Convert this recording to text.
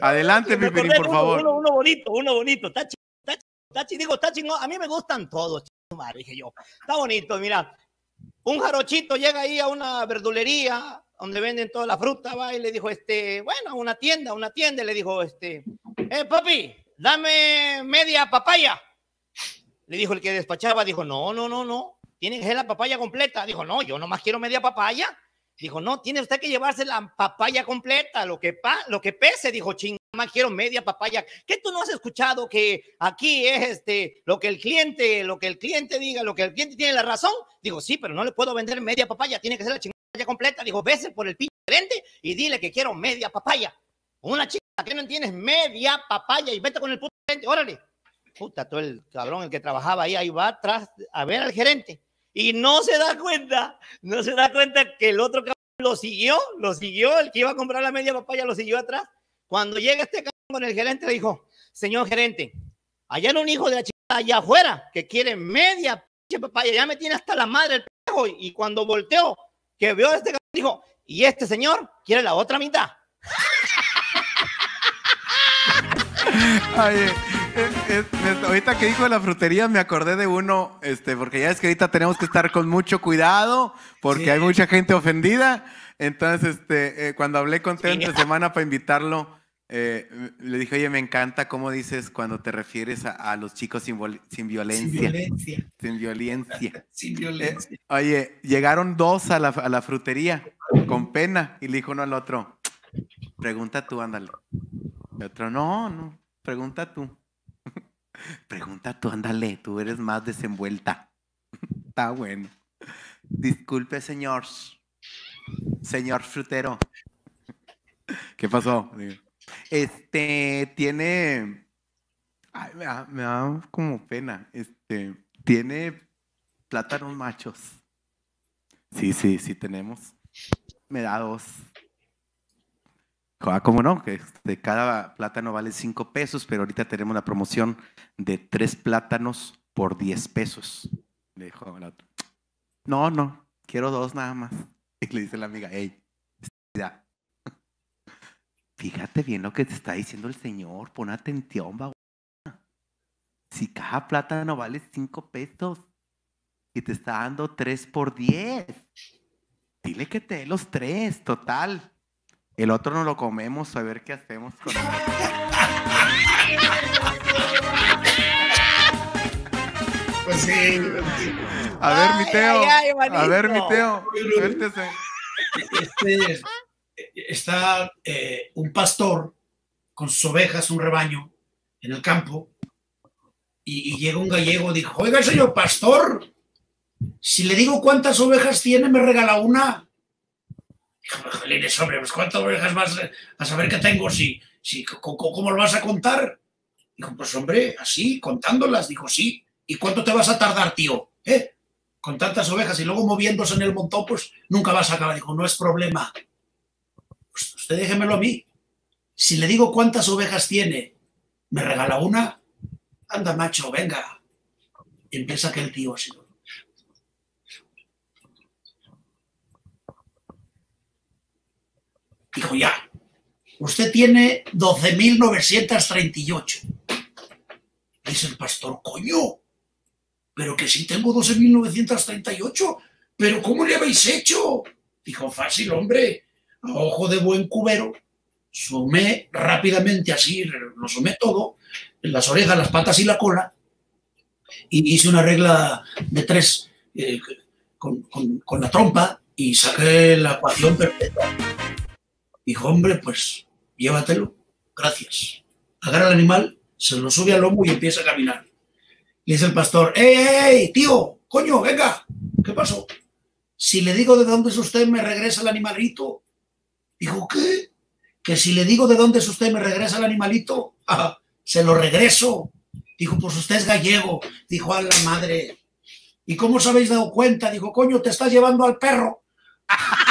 Adelante, Me Pipirín, por uno- favor. Uno, uno bonito, uno bonito. Está chi- está chi- está chi- digo, está chingón. A mí me gustan todos, madre, dije yo. Está bonito, mira. Un jarochito llega ahí a una verdulería donde venden toda la fruta, va, y le dijo, este, bueno, a una tienda, a una tienda, y le dijo, este, eh, papi, dame media papaya. Le dijo el que despachaba, dijo, no, no, no, no, tiene que ser la papaya completa. Dijo, no, yo nomás quiero media papaya. Dijo, no, tiene usted que llevarse la papaya completa, lo que, pa lo que pese. Dijo, ching, más quiero media papaya. ¿Qué tú no has escuchado que aquí es este, lo que el cliente, lo que el cliente diga, lo que el cliente tiene la razón? Digo, sí, pero no le puedo vender media papaya, tiene que ser la chingada completa. Dijo, vese por el pinche gerente y dile que quiero media papaya. Una chica que no entiendes media papaya y vete con el puto gerente, órale. Puta, todo el cabrón, el que trabajaba ahí, ahí va atrás a ver al gerente. Y no se da cuenta, no se da cuenta que el otro cabrón lo siguió, lo siguió, el que iba a comprar la media papaya lo siguió atrás. Cuando llega este cabrón con el gerente, le dijo, señor gerente, allá era un hijo de la chica allá afuera que quiere media papaya, ya me tiene hasta la madre el pejo. Y cuando volteó, que vio a este cabrón, dijo, y este señor quiere la otra mitad. eh, eh, ahorita que dijo de la frutería me acordé de uno, este, porque ya es que ahorita tenemos que estar con mucho cuidado porque Sí. hay mucha gente ofendida. Entonces, este, eh, cuando hablé con Teo entre semana para invitarlo, eh, le dije, oye, me encanta cómo dices cuando te refieres a, a los chicos sin, vol- sin Sin violencia. violencia. Sin violencia. Sin Eh, violencia. oye, llegaron dos a la, a la frutería con pena y le dijo uno al otro, pregunta tú, ándale. El otro, no, no, pregunta tú. Pregunta tú, ándale, tú eres más desenvuelta. Está bueno. Disculpe, señor. Señor frutero. ¿Qué pasó? Este, tiene... Ay, me da, me da como pena. Este, tiene plátanos machos. Sí, sí, sí tenemos. Me da dos. Ah, ¿cómo no? Que cada plátano vale cinco pesos, pero ahorita tenemos la promoción de tres plátanos por 10 pesos. Le dijo. No, no, quiero dos nada más. Y le dice la amiga, hey. Fíjate bien lo que te está diciendo el señor, pon atención, va. Si cada plátano vale cinco pesos y te está dando tres por 10, dile que te dé los tres, total. El otro no lo comemos, a ver qué hacemos con él. Pues sí. A ver, mi Ay, Teo. ay, ay, a ver, mi. Teo. Suéltese. Este, está eh, un pastor con sus ovejas, un rebaño, en el campo, y, y llega un gallego, dijo, oiga, señor pastor, si le digo cuántas ovejas tiene, me regala una. Jolines, hombre, pues cuántas ovejas vas a saber que tengo, si, si, ¿cómo lo vas a contar? Dijo, pues hombre, así, contándolas. Dijo, sí. ¿Y cuánto te vas a tardar, tío? ¿Eh? Con tantas ovejas y luego moviéndose en el montón, pues nunca vas a acabar. Dijo, no es problema. Pues usted déjemelo a mí. Si le digo cuántas ovejas tiene, ¿me regala una? Anda, macho, venga. Y empieza aquel tío así. Dijo, ya, usted tiene 12.938. Dice el pastor, coño, pero que sí tengo 12.938. ¿Pero cómo le habéis hecho? Dijo, fácil, hombre. A ojo de buen cubero, sumé rápidamente así, lo sumé todo, las orejas, las patas y la cola, y hice una regla de tres eh, con, con- con la trompa y saqué la ecuación perfecta. Dijo, hombre, pues llévatelo, gracias. Agarra al animal, se lo sube al lomo y empieza a caminar. Y dice el pastor, ¡Ey, ey, ey, tío! ¡Coño, venga! ¿Qué pasó? Si le digo de dónde es usted, me regresa el animalito. Dijo, ¿qué? Que si le digo de dónde es usted, me regresa el animalito. Ah, se lo regreso. Dijo, pues usted es gallego. Dijo, a la madre. ¿Y cómo os habéis dado cuenta? Dijo, coño, te estás llevando al perro.